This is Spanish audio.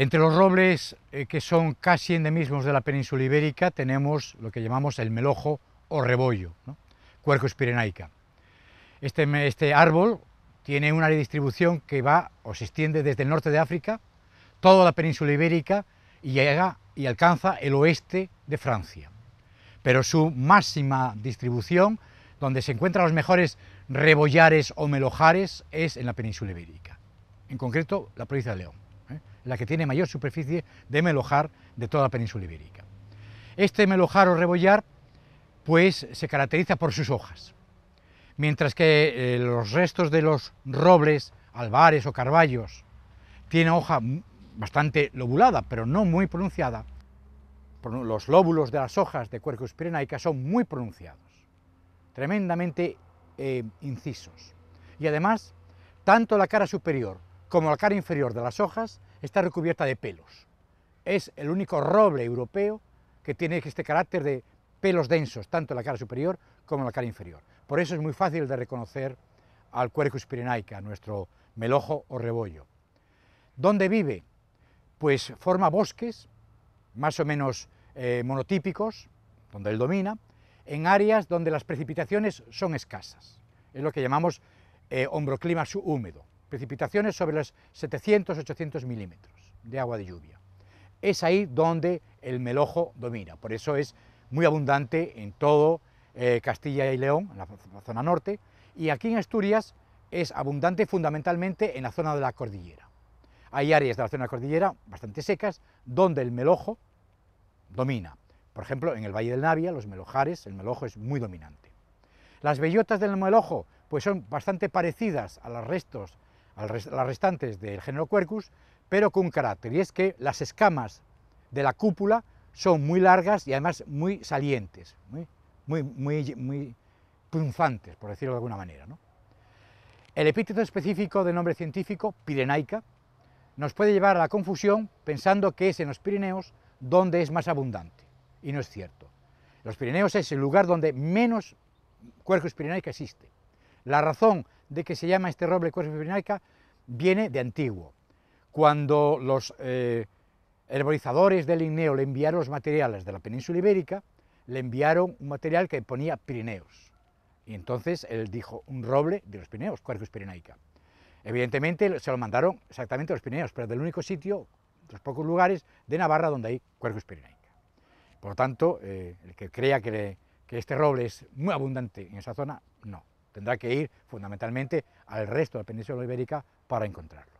Entre los robles eh, que son casi endemismos de la península ibérica tenemos lo que llamamos el melojo o rebollo, ¿no? Quercus pirenaica. Este, este árbol tiene una distribución que va o se extiende desde el norte de África, toda la península ibérica y llega y alcanza el oeste de Francia. Pero su máxima distribución, donde se encuentran los mejores rebollares o melojares, es en la península ibérica, en concreto la provincia de León. La que tiene mayor superficie de melojar de toda la península ibérica. Este melojar o rebollar pues se caracteriza por sus hojas, mientras que eh, los restos de los robles, albares o carballos tienen hoja bastante lobulada, pero no muy pronunciada, los lóbulos de las hojas de Quercus pirenaica son muy pronunciados, tremendamente eh, incisos. Y además, tanto la cara superior como la cara inferior de las hojas está recubierta de pelos. Es el único roble europeo que tiene este carácter de pelos densos, tanto en la cara superior como en la cara inferior. Por eso es muy fácil de reconocer al Quercus pirenaica, nuestro melojo o rebollo. ¿Dónde vive? Pues forma bosques, más o menos eh, monotípicos, donde él domina, en áreas donde las precipitaciones son escasas. Es lo que llamamos eh, hombroclima subhúmedo, precipitaciones sobre los 700-800 milímetros de agua de lluvia. Es ahí donde el melojo domina, por eso es muy abundante en todo eh, Castilla y León, en la, zona norte, y aquí en Asturias es abundante fundamentalmente en la zona de la cordillera. Hay áreas de la zona de la cordillera bastante secas donde el melojo domina. Por ejemplo, en el Valle del Navia, los melojares, el melojo es muy dominante. Las bellotas del melojo pues son bastante parecidas a, los restos, las restantes del género Quercus, pero con un carácter, y es que las escamas de la cúpula son muy largas y además muy salientes, muy, muy, muy, punzantes, por decirlo de alguna manera. El epíteto específico del nombre científico, pirenaica, nos puede llevar a la confusión pensando que es en los Pirineos donde es más abundante, y no es cierto. Los Pirineos es el lugar donde menos Quercus pirenaica existe. La razón de que se llama este roble Quercus pirenaica viene de antiguo, cuando los eh, herborizadores del Linneo le enviaron los materiales de la península ibérica, le enviaron un material que ponía Pirineos. Y entonces él dijo, un roble de los Pirineos, Quercus pirenaica. Evidentemente se lo mandaron exactamente a los Pirineos, pero del único sitio, de los pocos lugares de Navarra donde hay Quercus pirenaica. Por lo tanto, eh, el que crea que, que este roble es muy abundante en esa zona, no. Tendrá que ir fundamentalmente al resto de la península ibérica para encontrarlo.